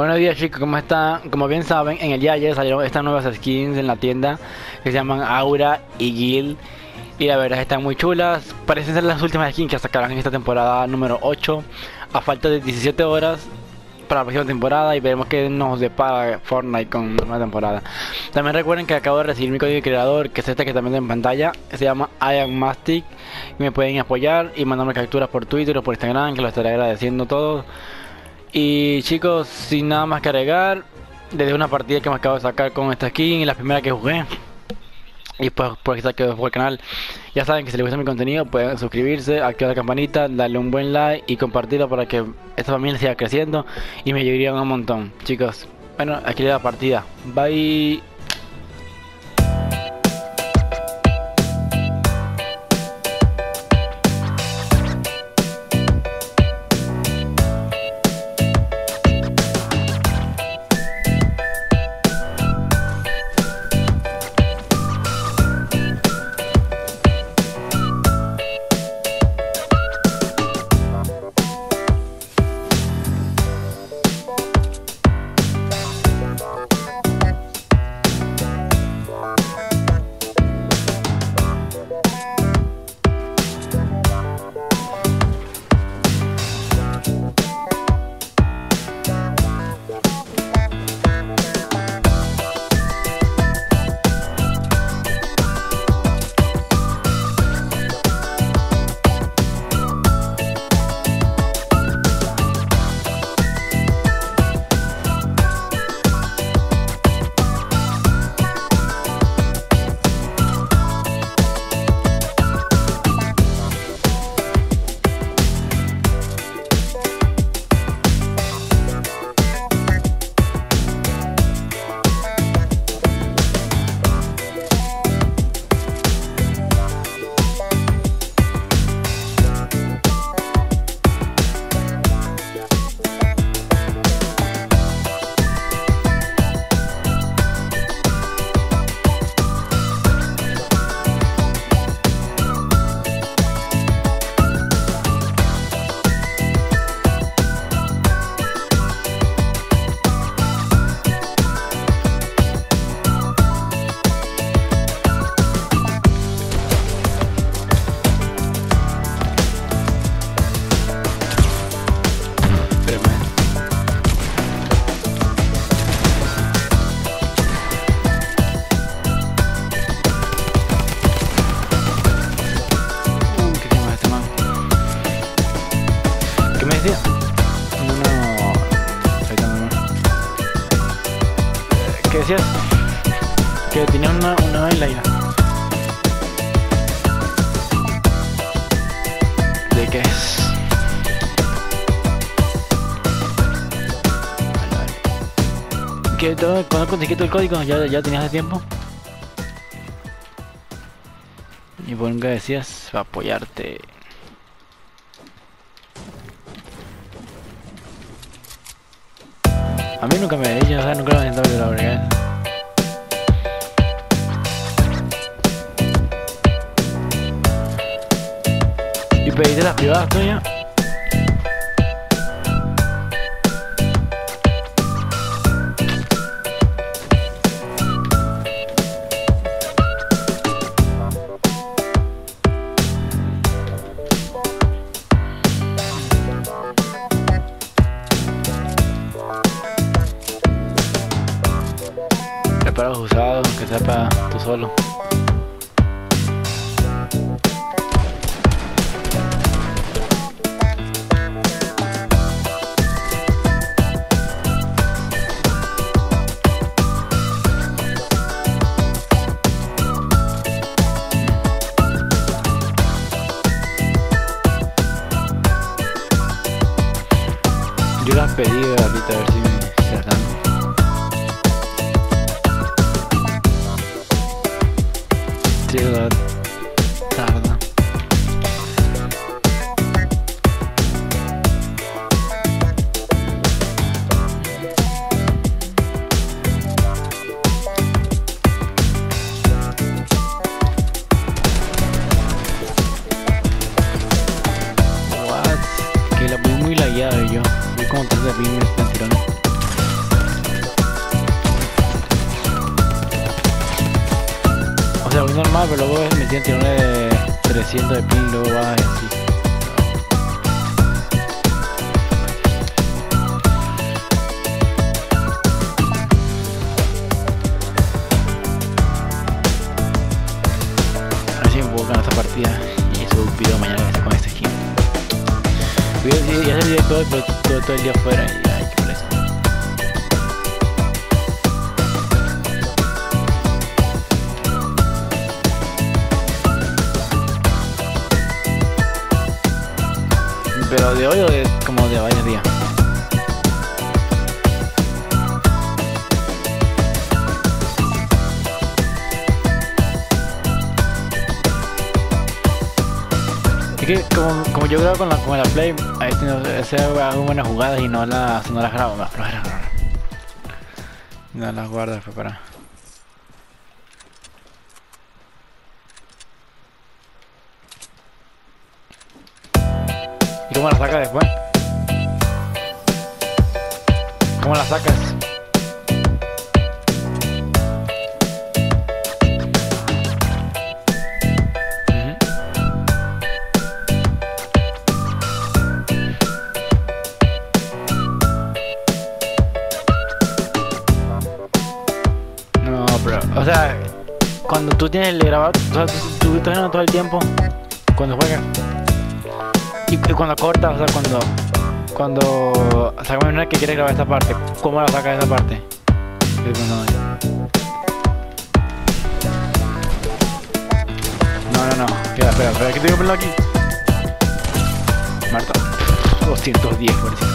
Buenos días chicos, ¿cómo están? Como bien saben, en el día de ayer salieron estas nuevas skins en la tienda que se llaman Aura y Gil. Y la verdad están muy chulas. Parecen ser las últimas skins que sacarán en esta temporada número 8. A falta de 17 horas para la próxima temporada y veremos qué nos depara Fortnite con nueva temporada. También recuerden que acabo de recibir mi código de creador, que es este que también en pantalla, se llama IamMastic. Y me pueden apoyar y mandarme capturas por Twitter o por Instagram, que lo estaré agradeciendo todos. Y chicos, sin nada más que agregar, desde una partida que me acabo de sacar con esta skin, la primera que jugué. Y pues por aquí que el canal. Ya saben que si les gusta mi contenido pueden suscribirse, activar la campanita, darle un buen like y compartirlo para que esta familia siga creciendo y me ayudarían un montón. Chicos, bueno, aquí la partida. Bye. No, ¿Qué decías? Que tenía una, una bailarina. ¿De qué es? ¿Qué, todo- ¿Cuándo conseguiste el código? ¿Ya, ya tenías de tiempo? Y por qué decías apoyarte. A mí nunca me o sea, nunca me he sentado la verdad. ¿Y pediste las privadas tuyas? O sea, muy normal, pero luego me tiene tirón de 300 de ping, luego y así. A ver si me puedo ganar esta partida y subo un video mañana con este skin. Voy a hacer- hacer directo pero todo, todo el día afuera Pero de hoy o de como de varios días. Es que como, como yo grabo con la, con la Play, a veces no, hago buenas jugadas y no las, no las grabo más, pero era- No las guardo para. Cómo las sacas después? ¿Cómo las sacas? No, pero, o sea, cuando tú tienes el grabado, o sea, tú, estás todo el tiempo cuando juegas. Y, y cuando cortas, o sea, cuando. Cuando. Sacamos una que quiere grabar esta parte, ¿cómo la sacas esa parte? No, no, no. Espera, espera, espera, que tengo que aquí. Marta. 210, por decir.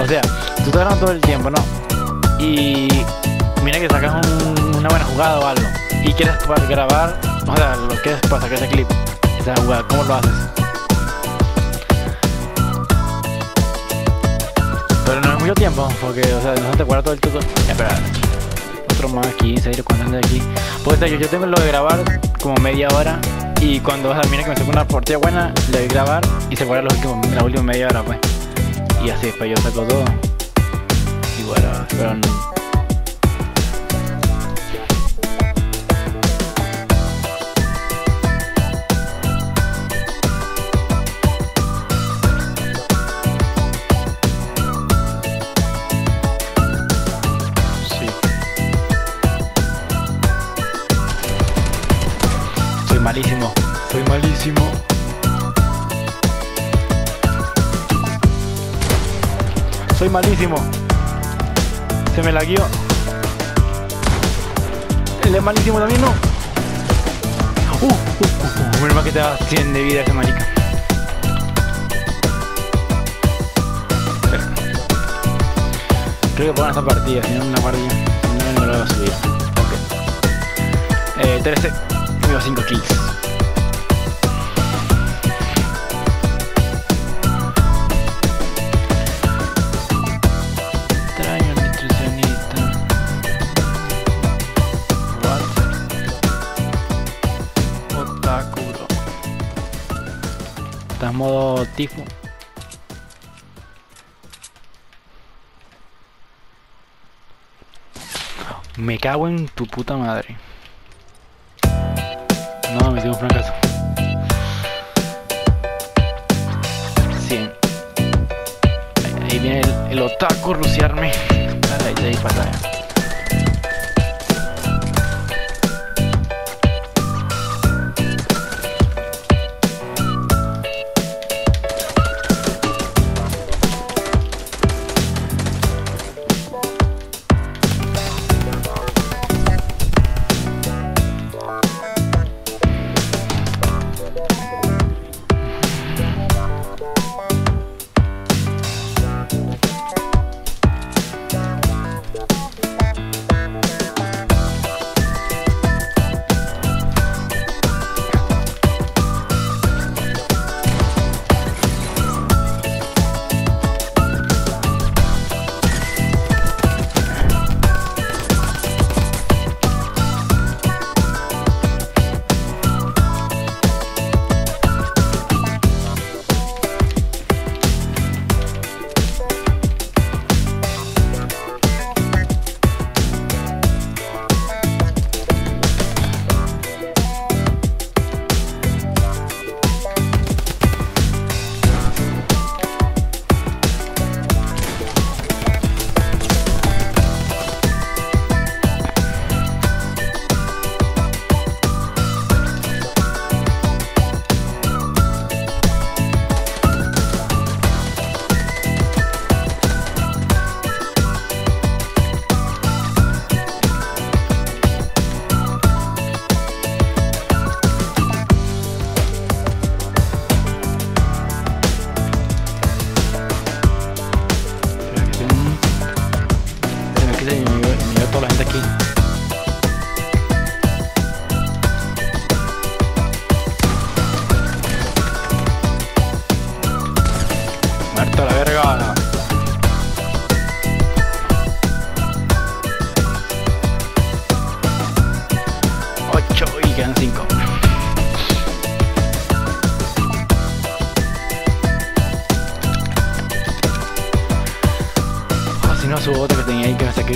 O sea, tú estás grabando todo el tiempo, ¿no? Y mira que sacas un- una buena jugada o algo y quieres grabar, o sea, lo quieres para sacar ese clip, esa jugada, ¿cómo lo haces? Tiempo, porque, o sea, no se te guarda todo el tuto. Ya, espera, otro más, 15, ir contando aquí. Pues yo, yo tengo lo de grabar como media hora y cuando, o sea, mira que me saco una partida buena, le doy grabar y se guarda los últimos, la última media hora, pues. Y así, pues yo saco todo. Y bueno, pero no. Malísimo. Se me la guió. Él es malísimo también, ¿no? Uh, uh, uh, uh. Que te da 100 de vida ese marica. Creo que pongan esta partida, si no una guardia. No, no lo voy a subir. Ok. Eh, 13. Tengo 5 kills. Modo tifo. Me cago en tu puta madre. No, me tengo un fracaso. 100. Ahí, viene el, el otaku ruciarme. Dale, ahí, ahí para allá.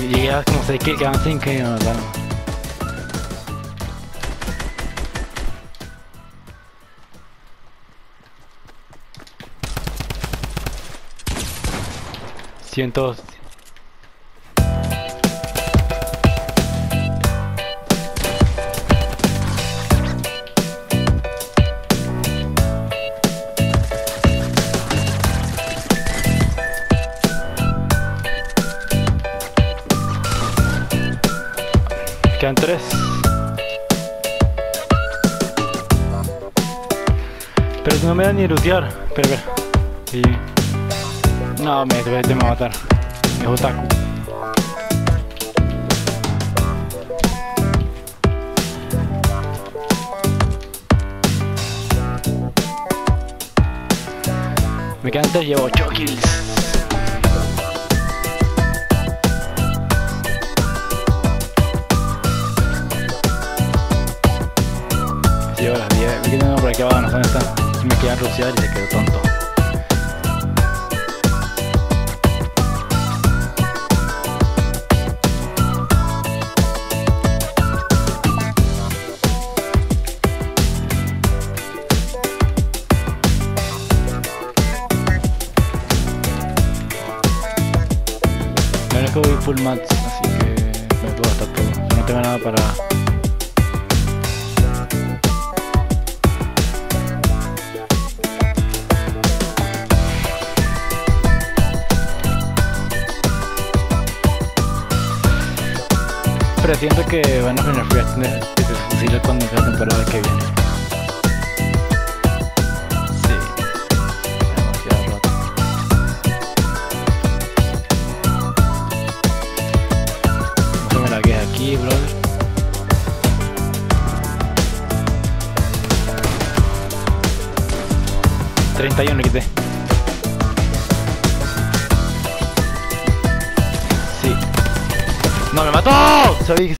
Tenía ahí que me saqué. Llegué a como 6 kills, quedaban 5 y me mataron. Cientos. Pero no me da ni lootear. Pero, pero. Sí. No, me, te, a matar. Me quedan llevo 8 kills. Llevo las 10. Me quedan por aquí abajo, dónde está. Me quedan ruciar y se quedó tonto. Que voy full mats, así que me puedo gastar todo. No tengo nada para... Pero siento que van a nerfear este fusil cuando empiece la temporada que viene. Sí.